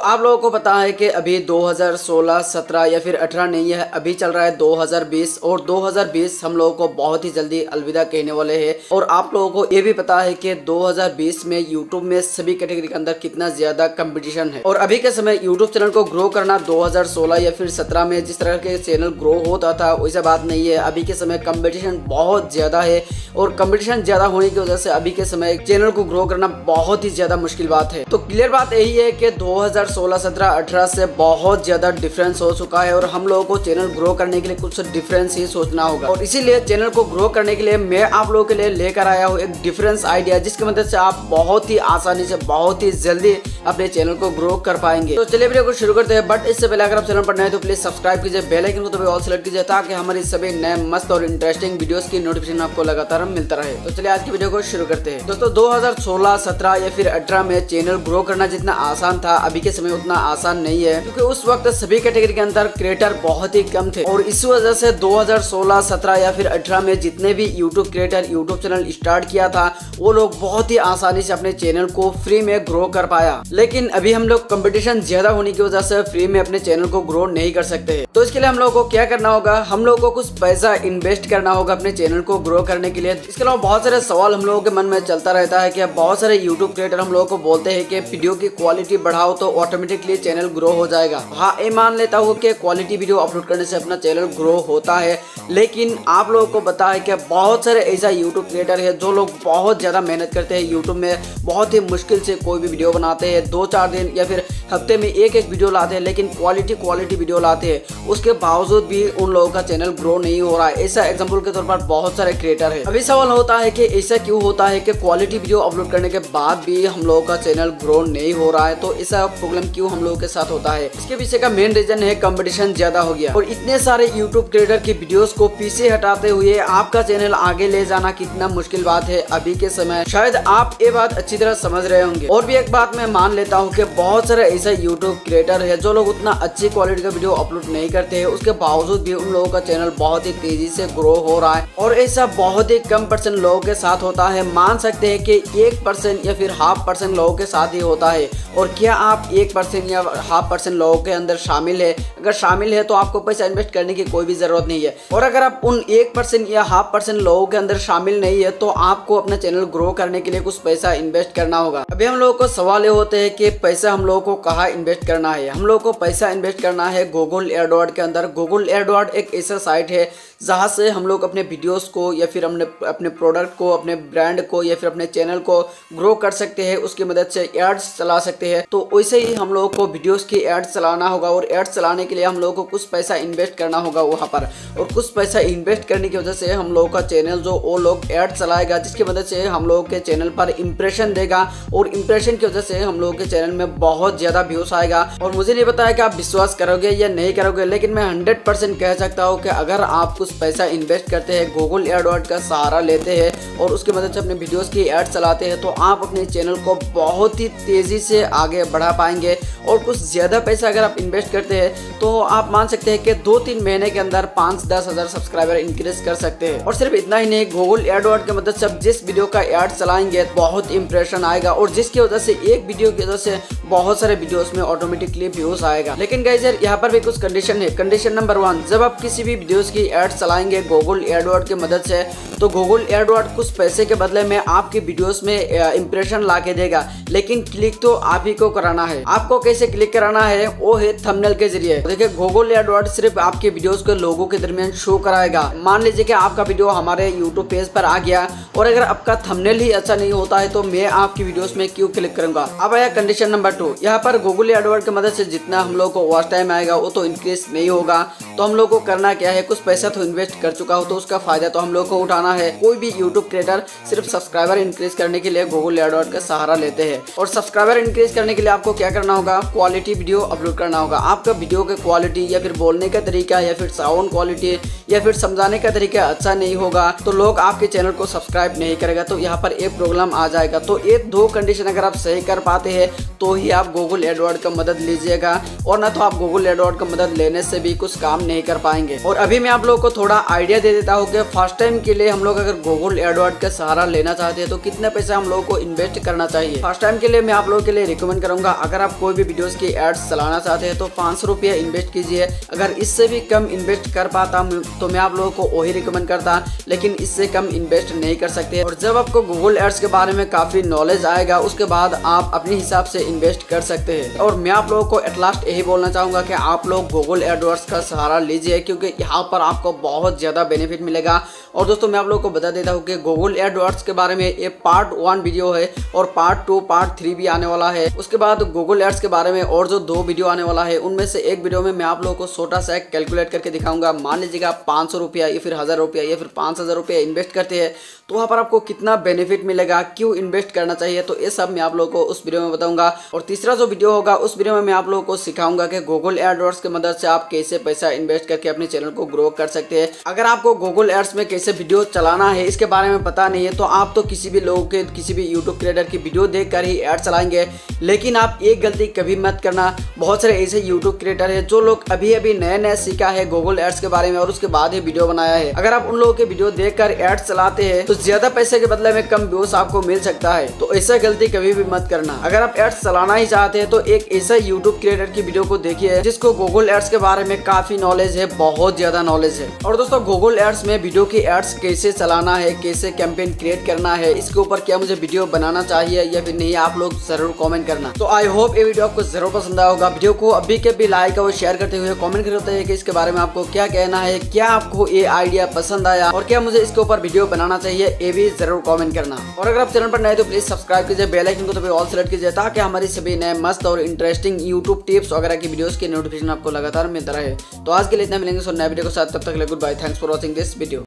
तो आप लोगों को पता है कि अभी 2016, 17 या फिर 18 नहीं है अभी चल रहा है 2020 और 2020 हम लोगों को बहुत ही जल्दी अलविदा कहने वाले हैं। और आप लोगों को ये भी पता है कि 2020 में यूट्यूब में सभी कैटेगरी के अंदर कितना ज़्यादा कंपटीशन है। और अभी के समय यूट्यूब चैनल को ग्रो करना 2016 या फिर 17 में जिस तरह के चैनल ग्रो होता था वैसा बात नहीं है। अभी के समय कम्पिटिशन बहुत ज़्यादा है और कंपटीशन ज़्यादा होने की वजह से अभी के समय चैनल को ग्रो करना बहुत ही ज़्यादा मुश्किल बात है। तो क्लियर बात यही है कि 2016, 17, 18 से बहुत ज़्यादा डिफरेंस हो चुका है और हम लोगों को चैनल ग्रो करने के लिए कुछ डिफरेंस ही सोचना होगा। और इसीलिए चैनल को ग्रो करने के लिए मैं आप लोगों के लिए लेकर आया हूँ एक डिफरेंस आइडिया जिसकी मदद से आप बहुत ही आसानी से बहुत ही जल्दी अपने चैनल को ग्रो कर पाएँगे। तो चलिए वीडियो को शुरू करते हैं बट इससे पहले अगर आप चैनल पर नए तो प्लीज़ सब्सक्राइब कीजिए बेल आइकन को तो ऑल सेलेक्ट कीजिए ताकि हमारी सभी नए मस्त और इंटरेस्टिंग वीडियोस की नोटिफिकेशन आपको लगातार मिलता रहे। तो चलिए आज की वीडियो को शुरू करते हैं। दोस्तों 2016, 17 या फिर 18 में चैनल ग्रो करना जितना आसान था अभी के समय उतना आसान नहीं है क्योंकि उस वक्त सभी कैटेगरी के अंदर क्रिएटर बहुत ही कम थे। और इस वजह से 2016, 17 या फिर 18 में जितने भी YouTube creator YouTube channel start किया था वो लोग बहुत ही आसानी से अपने चैनल को फ्री में ग्रो कर पाया। लेकिन अभी हम लोग कॉम्पिटिशन ज़्यादा होने की वजह से फ्री में अपने चैनल को ग्रो नहीं कर सकते। तो इसके लिए हम लोग को क्या करना होगा? हम लोग को कुछ पैसा इन्वेस्ट करना होगा अपने चैनल को ग्रो करने के लिए। इसके अलावा बहुत सारे सवाल हम लोगों के मन में चलता रहता है कि बहुत सारे यूट्यूब क्रिएटर हम लोगों को बोलते हैं कि वीडियो की क्वालिटी बढ़ाओ तो ऑटोमेटिकली चैनल ग्रो हो जाएगा। हाँ ये मान लेता हूँ कि क्वालिटी वीडियो अपलोड करने से अपना चैनल ग्रो होता है, लेकिन आप लोगों को पता है कि बहुत सारे ऐसा यूट्यूब क्रिएटर है जो लोग बहुत ज़्यादा मेहनत करते हैं यूट्यूब में, बहुत ही मुश्किल से कोई भी वीडियो बनाते हैं दो चार दिन या फिर हफ़्ते में एक एक वीडियो लाते हैं, लेकिन क्वालिटी क्वालिटी वीडियो लाते हैं। उसके बावजूद भी उन लोगों का चैनल ग्रो नहीं हो रहा है। ऐसा एग्ज़ाम्पल के तौर पर बहुत सारे क्रिएटर है। अभी सवाल होता है कि ऐसा क्यों होता है कि क्वालिटी वीडियो अपलोड करने के बाद भी हम लोगों का चैनल ग्रो नहीं हो रहा है तो ऐसा प्रॉब्लम क्यों हम लोगों के साथ होता है। इसके पीछे का मेन रीजन है कंपटीशन ज़्यादा हो गया। और इतने सारे यूट्यूब क्रिएटर की वीडियोस को पीछे हटाते हुए आपका चैनल आगे ले जाना कितना मुश्किल बात है अभी के समय। शायद आप ये बात अच्छी तरह समझ रहे होंगे। और भी एक बात मैं मान लेता हूँ की बहुत सारे ऐसे यूट्यूब क्रिएटर है जो लोग उतना अच्छी क्वालिटी का वीडियो अपलोड नहीं करते हैं। उसके बावजूद भी उन लोगों का चैनल बहुत ही तेज़ी से ग्रो हो रहा है। और ऐसा बहुत ही कम परसेंट लोगों के साथ होता है। मान सकते हैं कि एक परसेंट या फिर हाफ़ परसेंट लोगों के साथ ही होता है। और क्या आप एक परसेंट या हाफ़ परसेंट लोगों के अंदर शामिल है। अगर शामिल है तो आपको पैसा इन्वेस्ट करने की कोई भी ज़रूरत नहीं है। और अगर आप उन एक परसेंट या हाफ़ परसेंट लोगों के अंदर शामिल नहीं है तो आपको अपना चैनल ग्रो करने के लिए कुछ पैसा इन्वेस्ट करना होगा। अभी हम लोगों को सवाल ये होते हैं कि पैसा हम लोगों को कहाँ इन्वेस्ट करना है? हम लोग को पैसा इन्वेस्ट करना है गूगल एयरडॉट के अंदर। गूगल एयरडॉट एक ऐसा साइट है, जहाँ से हम लोग अपने वीडियोस को या फिर अपने अपने प्रोडक्ट को, अपने ब्रांड को या फिर अपने चैनल को ग्रो कर सकते हैं। उसकी मदद से एड्स चला सकते हैं। तो वैसे ही हम लोग को वीडियोस की एड्स चलाना होगा और एड्स चलाने के लिए हम लोग को कुछ पैसा इन्वेस्ट करना होगा वहाँ पर। और कुछ पैसा इन्वेस्ट करने की वजह से हम लोगों का चैनल जो वो लोग एड चलाएगा, जिसकी मदद से हम लोग के चैनल पर इम्प्रेशन देगा और इम्प्रेशन की वजह से हम लोग के चैनल में बहुत ज़्यादा व्यूज़ आएगा। और मुझे नहीं बताया कि आप विश्वास करोगे या नहीं करोगे, लेकिन मैं हंड्रेड कह सकता हूँ कि अगर आप कुछ पैसा इन्वेस्ट करते हैं गूगल एडवर्ड का सहारा लेते हैं और उसकी मदद से अपने वीडियोस की एड चलाते हैं तो आप अपने चैनल को बहुत ही तेज़ी से आगे बढ़ा पाएँगे। और कुछ ज़्यादा पैसा अगर आप इन्वेस्ट करते हैं तो आप मान सकते हैं कि दो तीन महीने के अंदर पाँच दस हज़ार सब्सक्राइबर इंक्रीज कर सकते हैं। और सिर्फ़ इतना ही नहीं गूगल एडवर्ड की मदद से आप जिस वीडियो का एड चलाएँगे, बहुत इंप्रेशन आएगा और जिसकी वजह से एक वीडियो की वजह से बहुत सारे वीडियोस में ऑटोमेटिकली व्यूज़ आएगा। लेकिन गाइज़ यहाँ पर भी कुछ कंडीशन है। कंडीशन नंबर वन जब आप किसी भी वीडियोस की एड चलाएँगे गूगल एडवर्ड की मदद से तो गूगल एडवर्ड कुछ पैसे के बदले में आपकी वीडियोस में इंप्रेशन ला के देगा। लेकिन क्लिक तो आप ही को कराना है। आपको कैसे क्लिक कराना है, वो है थंबनेल के ज़रिए। देखिए गूगल एडवर्ड सिर्फ़ आपके वीडियोस को लोगों के दरमियान शो कराएगा। मान लीजिए कि आपका वीडियो हमारे यूट्यूब पेज पर आ गया और अगर आपका थंबनेल ही अच्छा नहीं होता है तो मैं आपकी वीडियोस में क्यों क्लिक करूँगा? अब आया कंडीशन नंबर टू यहाँ पर गूगल एडवर्ड की मदद से जितना हम लोग को वॉच टाइम आएगा, वो तो इंक्रीज नहीं होगा। तो हम लोग को करना क्या है? कुछ पैसा तो इन्वेस्ट कर चुका हो तो उसका फ़ायदा तो हम लोग को उठाना है। कोई भी यूट्यूब क्रिएटर सिर्फ़ सब्सक्राइबर इंक्रीज करने के लिए गूगल एडवर्ड का सहारा लेते हैं। और सब्सक्राइबर इंक्रीज करने के लिए आपको क्या करना होगा? क्वालिटी वीडियो अपलोड करना होगा। आपका वीडियो की क्वालिटी या फिर बोलने का तरीका या फिर साउंड क्वालिटी या फिर समझाने का तरीका अच्छा नहीं होगा तो लोग आपके चैनल को सब्सक्राइब नहीं करेगा तो यहाँ पर एक प्रॉब्लम आ जाएगा। तो ये दो कंडीशन अगर आप सही कर पाते हैं तो ही आप गूगल एडवर्ड का मदद लीजिएगा। और ना तो आप गूगल एडवर्ड का मदद लेने से भी कुछ काम नहीं कर पाएँगे। और अभी मैं आप लोगों को थोड़ा आइडिया दे देता हूँ कि फ़र्स्ट टाइम के लिए हम लोग अगर गूगल एडवर्ड का सहारा लेना चाहते हैं तो कितने पैसे हम लोग को इन्वेस्ट करना चाहिए? फ़र्स्ट टाइम के लिए मैं आप लोगों के लिए रिकमेंड करूँगा, अगर आप कोई भी वीडियोस की एड्स चलाना चाहते हैं तो पाँच इन्वेस्ट कीजिए। अगर इससे भी कम इन्वेस्ट कर पाता तो मैं आप लोगों को वही रिकमेंड करता, लेकिन इससे कम इन्वेस्ट नहीं कर सकते। और जब आपको गूगल एड्स के बारे में काफ़ी नॉलेज आएगा, उसके बाद आप अपने हिसाब से इन्वेस्ट कर सकते हैं। और मैं आप लोगों को एटलास्ट यही बोलना चाहूँगा कि आप लोग गूगल एडवर्ड्स का सहारा लीजिए, क्योंकि यहाँ पर आपको बहुत ज़्यादा बेनिफिट मिलेगा। और दोस्तों, मैं आप लोगों को बता देता हूँ कि गूगल एडवर्ड्स के बारे में ये पार्ट वन वीडियो है और पार्ट टू पार्ट थ्री भी आने वाला है। उसके बाद गूगल एड्स के बारे में और जो दो वीडियो आने वाला है, उनमें से एक वीडियो में मैं आप लोगों को छोटा सा कैलकुलेट करके दिखाऊँगा। मान लीजिएगा पाँच सौ या फिर हज़ार रुपया या फिर पाँच हज़ार रुपया इन्वेस्ट करते हैं तो वहाँ पर आपको कितना बेनिफिट मिलेगा, क्यों इन्वेस्ट करना चाहिए तो ये सब मैं आप लोगों को उस वीडियो में बताऊँगा। और तीसरा जो वीडियो होगा, उस वीडियो में मैं आप लोगों को सिखाऊँगा कि गूगल एडवर्ड्स की मदद से आप कैसे पैसा इन्वेस्ट करके अपने चैनल को ग्रो कर सकते हैं। अगर आपको गूगल एड्स में कैसे वीडियो चलाना है, इसके बारे में पता नहीं है तो आप तो किसी भी लोगों के, किसी भी यूट्यूब क्रिएटर की वीडियो देख ही एड चलाएँगे। लेकिन आप एक गलती कभी मत करना। बहुत सारे ऐसे यूट्यूब क्रिएटर है जो लोग अभी अभी नए नए सीखा है गूगल एड्स के बारे में और उसके बाद ही वीडियो बनाया है। अगर आप उन लोगों के वीडियो देखकर एड्स चलाते हैं तो ज़्यादा पैसे के बदले में कम व्यूज़ आपको मिल सकता है। तो ऐसा गलती कभी भी मत करना। अगर आप एड्स चलाना ही चाहते हैं तो एक ऐसा यूट्यूब क्रिएटर की वीडियो को देखिए, जिसको गूगल एड्स के बारे में काफ़ी नॉलेज है, बहुत ज़्यादा नॉलेज है। और दोस्तों गूगल एड्स में वीडियो की एड्स कैसे चलाना है, कैसे कैंपेन क्रिएट करना है, इसके ऊपर क्या मुझे वीडियो बनाना चाहिए, या फिर नहीं, आप लोग ज़रूर कॉमेंट करना। तो आई होप ये वीडियो आपको ज़रूर पसंद आएगा वीडियो को अभी के भी लाइक और शेयर करते हुए कॉमेंट करते हैं कि इसके बारे में आपको क्या कहना है, क्या आपको ये आइडिया पसंद आया, और क्या मुझे इसके ऊपर वीडियो बनाना चाहिए, ये भी ज़रूर कॉमेंट करना। और अगर आप चैनल पर नए तो प्लीज़ सब्सक्राइब कीजिए बेल आइकन को तो ऑल सेलेक्ट कीजिए, ताकि हमारी सभी नए मस्त और इंटरेस्टिंग यूट्यूब टिप्स वगैरह की वीडियोस की नोटिफिकेशन आपको लगातार मिलता रहे। तो आज के लिए इतना मिलेंगे सो नए वीडियो के साथ। तब तक good bye thanks for watching this video